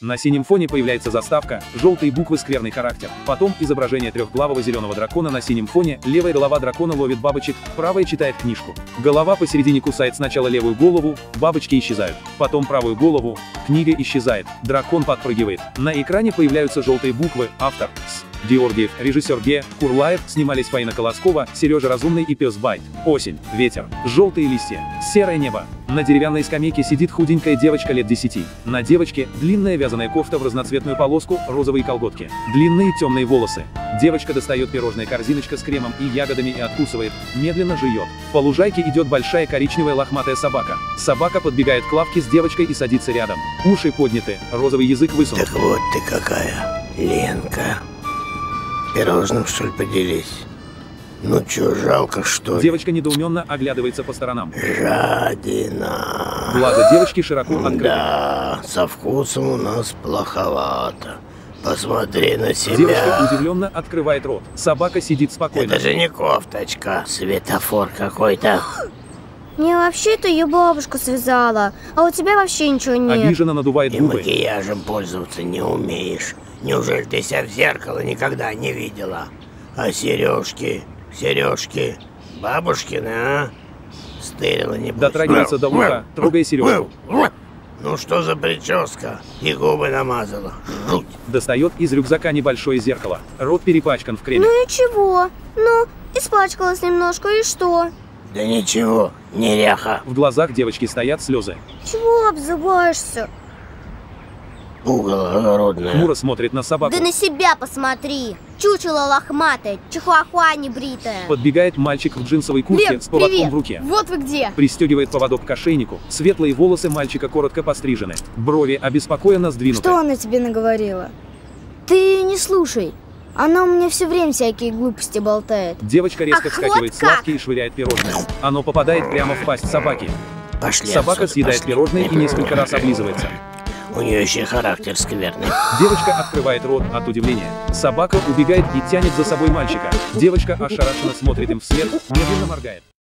На синем фоне появляется заставка, желтые буквы скверный характер. Потом изображение трехглавого зеленого дракона на синем фоне, левая голова дракона ловит бабочек, правая читает книжку. Голова посередине кусает сначала левую голову, бабочки исчезают. Потом правую голову, книга исчезает, дракон подпрыгивает. На экране появляются желтые буквы, автор, с. Георгиев, режиссер Ге, Курлаев, снимались Фаина Колоскова, Сережа Разумный и Пес Байт. Осень, ветер, желтые листья, серое небо. На деревянной скамейке сидит худенькая девочка лет 10. На девочке длинная вязаная кофта в разноцветную полоску, розовые колготки. Длинные темные волосы. Девочка достает пирожная корзиночка с кремом и ягодами и откусывает, медленно жует. По лужайке идет большая коричневая лохматая собака. Собака подбегает к лавке с девочкой и садится рядом. Уши подняты, розовый язык высунут. Так вот ты какая, Ленка. Пирожным, что ли, поделись? Ну чё, жалко, что ли? Девочка недоуменно оглядывается по сторонам. Жадина. Глаза девочки широко открыты. Да, со вкусом у нас плоховато. Посмотри на Девочка себя. удивленно открывает рот. Собака сидит спокойно. Это же не кофточка, светофор какой-то. Мне вообще-то ее бабушка связала, а у тебя вообще ничего нет. Обиженно надувает И губы. макияжем пользоваться не умеешь. Неужели ты себя в зеркало никогда не видела? А сережки, сережки, бабушкины, а? Стырила не Дотрагивается до уха, трогая сережку. Ну что за прическа? И губы намазала. Жуть. Достает из рюкзака небольшое зеркало. Рот перепачкан в креме. Ну и чего? Ну, испачкалась немножко, и что? Да ничего, неряха. В глазах девочки стоят слезы. Чего обзываешься? Угол огородная. Хмуро смотрит на собаку. Да на себя посмотри! Чучело лохматое, чихуахуа небритая. Подбегает мальчик в джинсовой куртке Лен, с поводком привет! в руке. Вот вы где! Пристегивает поводок к ошейнику. Светлые волосы мальчика коротко пострижены. Брови обеспокоенно сдвинуты. Что она тебе наговорила? Ты не слушай. Она у меня все время всякие глупости болтает. Девочка резко Ах, вскакивает вот с лавки и швыряет пирожное. Оно попадает прямо в пасть собаки. Пошли Собака отсюда, съедает пошли. пирожное и несколько раз облизывается. У нее еще характер скверный. Девочка открывает рот от удивления. Собака убегает и тянет за собой мальчика. Девочка ошарашенно смотрит им вслед, медленно моргает.